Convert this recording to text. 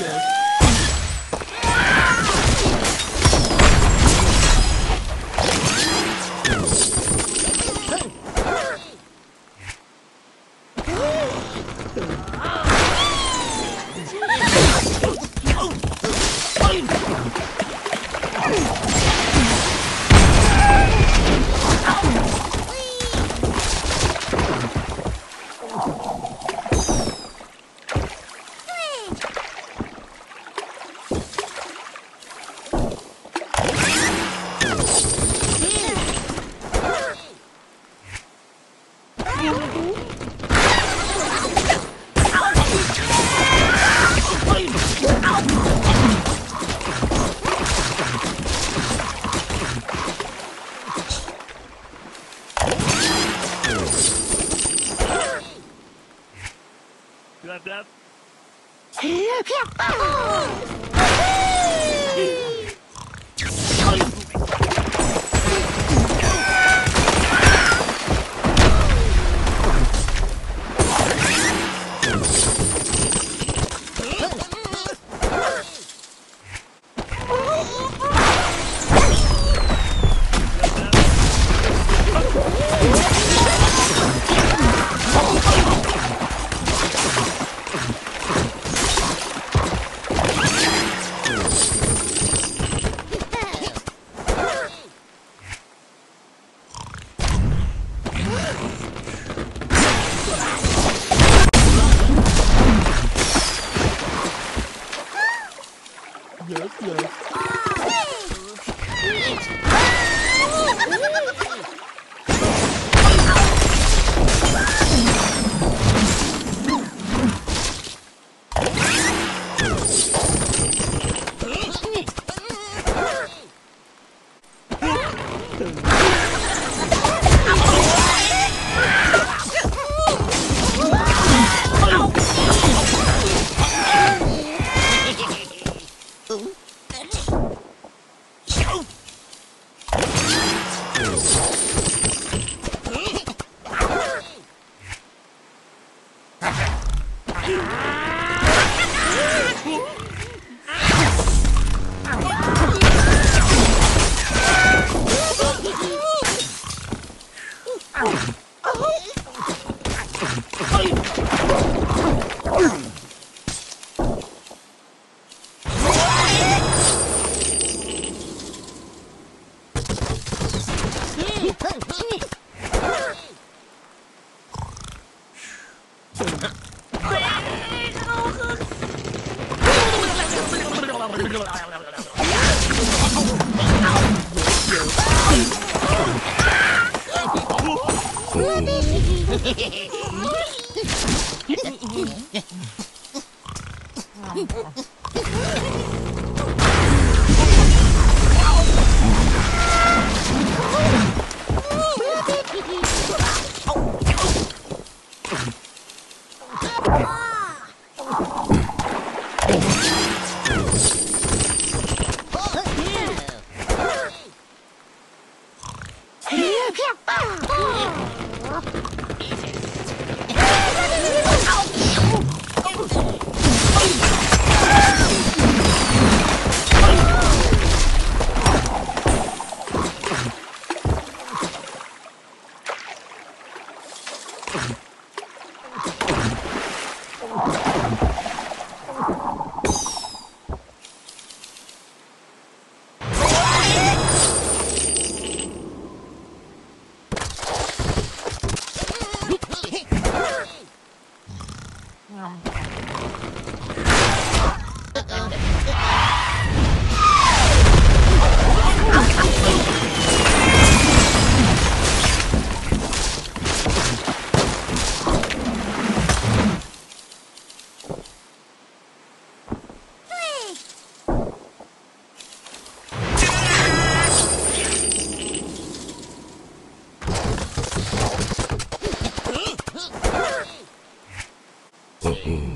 Yes. Three. Look at that! Yes, Oh. Uh -oh. Oh!